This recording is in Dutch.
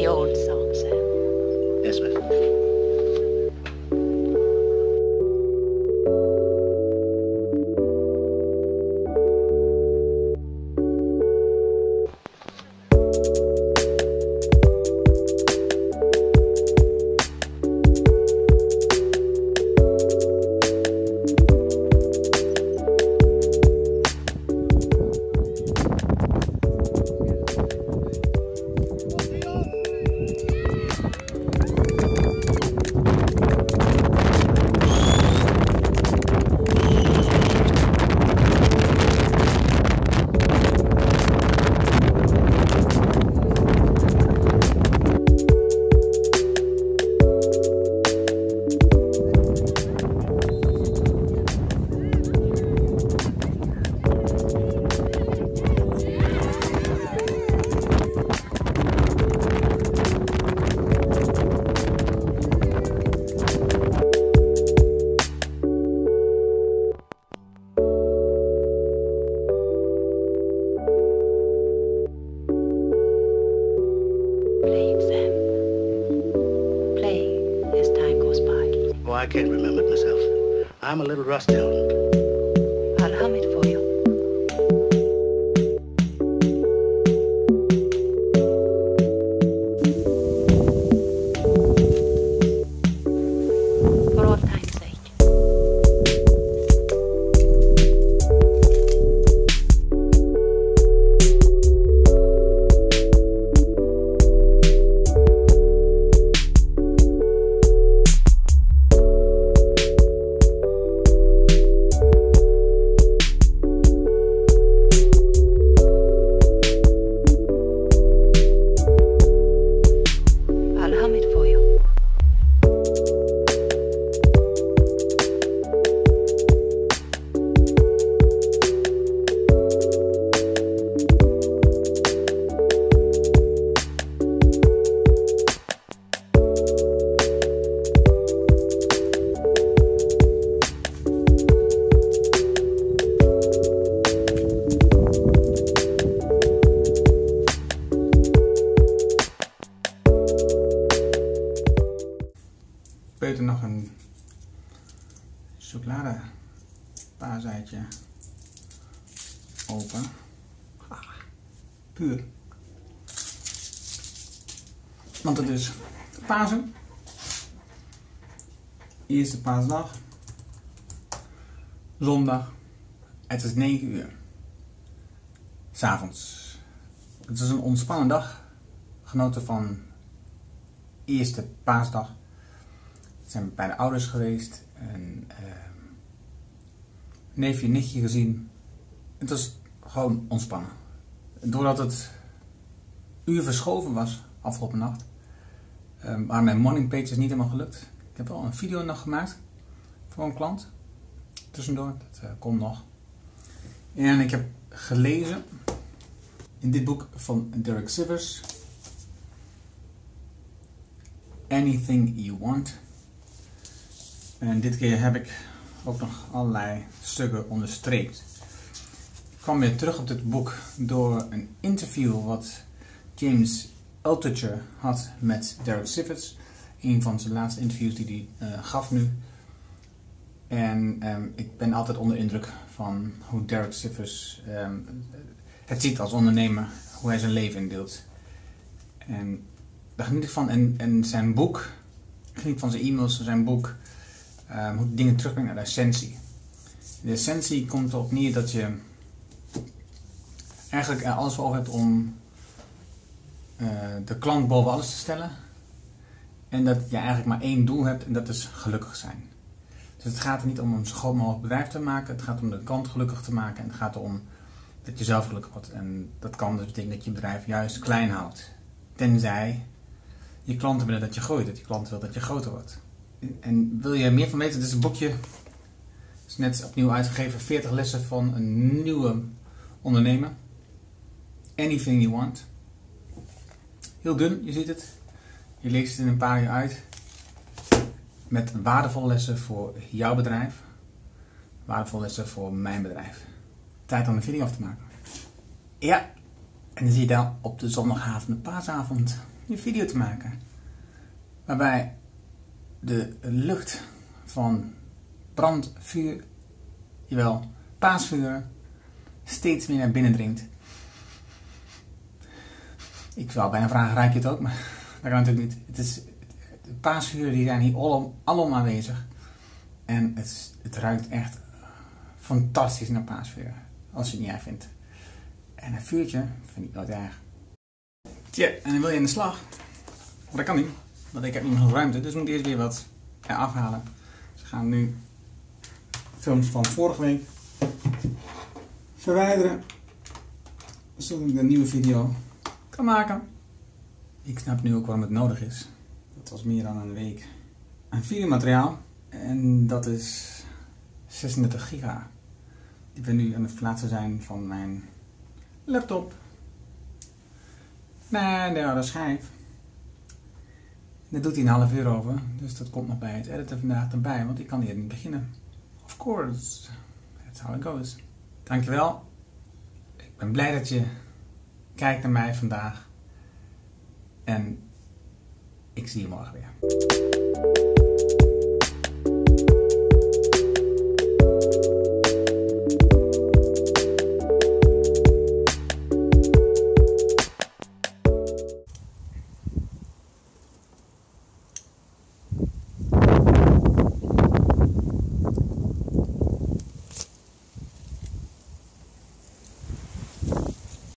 the old song, sir. Yes, ma'am. I can't remember it myself. I'm a little rusty on it. Open. Ah, puur. Want het is Pasen. Eerste paasdag. Zondag. Het is 9 uur. S'avonds. Het is een ontspannen dag. Genoten van eerste paasdag. We zijn bij de ouders geweest. En ehm neefje en nichtje gezien. Het was gewoon ontspannen. Doordat het uur verschoven was afgelopen nacht. ehm waren mijn morning pages niet helemaal gelukt. Ik heb wel een video nog gemaakt. Voor een klant. Tussendoor. Dat eh, komt nog. En ik heb gelezen. In dit boek van Derek Sivers. Anything You Want. En dit keer heb ik ook nog allerlei stukken onderstreept. Kwam weer terug op dit boek door een interview wat James Altucher had met Derek Sivers. Een van zijn laatste interviews die hij eh, gaf nu. En ehm, ik ben altijd onder indruk van hoe Derek Sivers ehm, het ziet als ondernemer. Hoe hij zijn leven indeelt. En daar geniet ik van. En, en zijn boek, geniet van zijn e-mails, zijn boek. Ehm, hoe dingen terugbrengt naar de essentie. De essentie komt erop neer dat je eigenlijk alles voor over hebt om eh, de klant boven alles te stellen. En dat je eigenlijk maar één doel hebt en dat is gelukkig zijn. Dus het gaat er niet om een zo groot mogelijk bedrijf te maken. Het gaat om de klant gelukkig te maken. En het gaat erom dat je zelf gelukkig wordt. En dat kan dus betekenen dat je bedrijf juist klein houdt. Tenzij je klanten willen dat je groeit. Dat je klanten willen dat je groter wordt. En wil je meer van weten? Dit is een boekje. is net opnieuw uitgegeven. 40 lessen van een nieuwe ondernemer. Anything you want. Heel dun, je ziet het. Je leest het in een paar uur uit. Met waardevolle lessen voor jouw bedrijf. Waardevolle lessen voor mijn bedrijf. Tijd om een video af te maken. Ja, en dan zie je dan op de zondagavond, de paasavond, een video te maken. waarbij de lucht van brand, vuur, jawel, paasvuur steeds meer naar binnen dringt. Ik zou bijna vragen, ruik je het ook? Maar dat kan natuurlijk niet. Het is, de paasvuren die zijn hier alom aanwezig. En het, het ruikt echt fantastisch naar paasvuur. Als je het niet erg vindt. En een vuurtje vind ik nooit erg. Tja, en dan wil je in de slag. Maar dat kan niet. Want ik heb niet genoeg ruimte. Dus ik moet eerst weer wat eraf halen. We gaan nu films van vorige week verwijderen. Zodat ik een nieuwe video kan maken. Ik snap nu ook waarom het nodig is. Dat was meer dan een week aan videomateriaal. En dat is 36 giga. Die we nu aan het verplaatsen zijn van mijn laptop naar de harde schijf. Daar doet hij een half uur over. Dus dat komt nog bij het editen vandaag erbij. Want ik kan hier niet beginnen. Of course. That's how it goes. Dankjewel. Ik ben blij dat je kijkt naar mij vandaag. En ik zie je morgen weer.